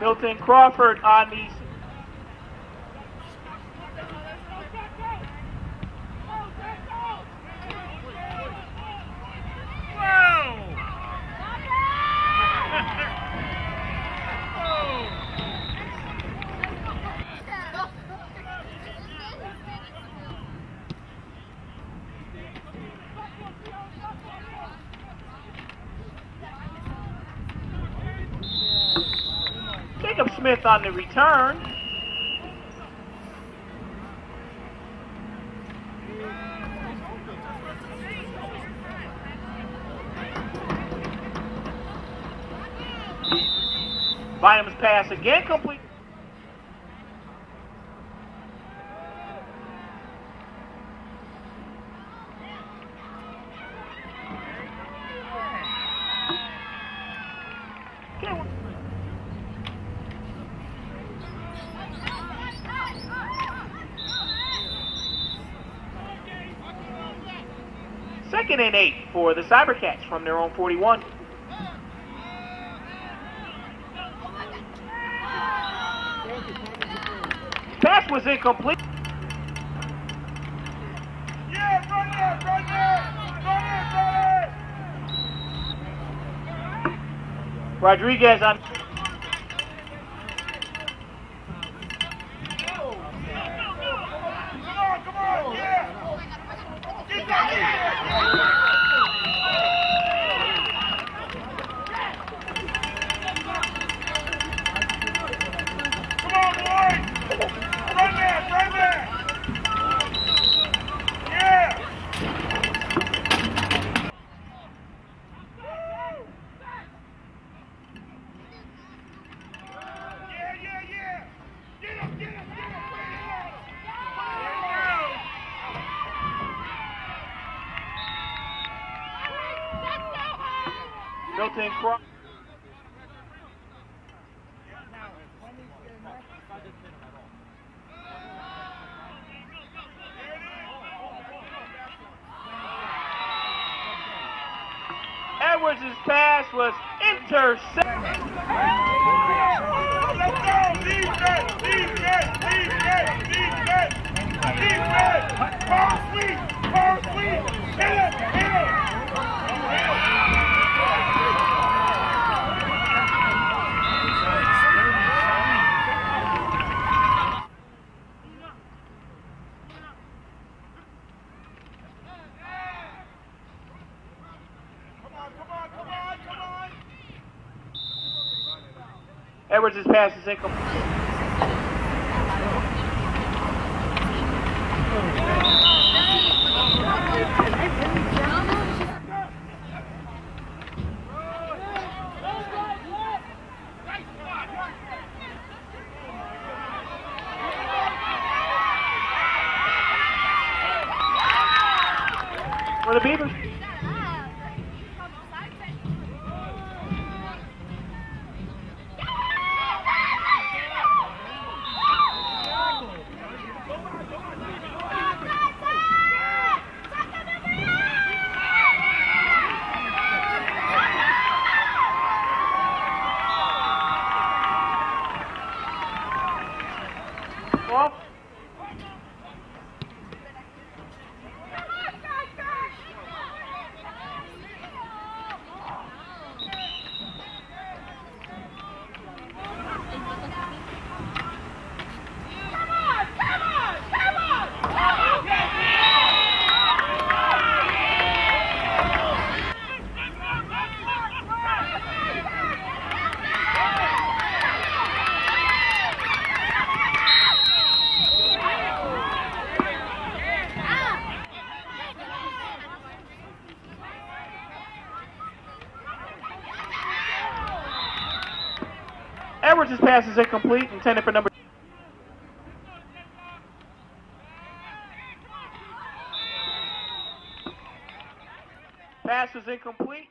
Milton Crawford on the Smith on the return. Bynum's pass again complete. Second and eight for the Cybercats from their own 41. Pass was incomplete. Yeah, run it, run it, run it. Rodriguez on. Milton Crawford. Edwards' pass was intercepted. Edwards' pass is incomplete. For the Beavers. Edwards' pass is incomplete, intended for number. Pass is incomplete.